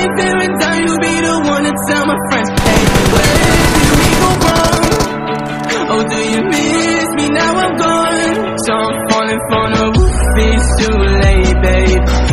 any fear down, you be the one to tell my friends. Hey, where did we go wrong? Oh, do you miss me now I'm gone? So I'm falling from the roof, it's too late, babe.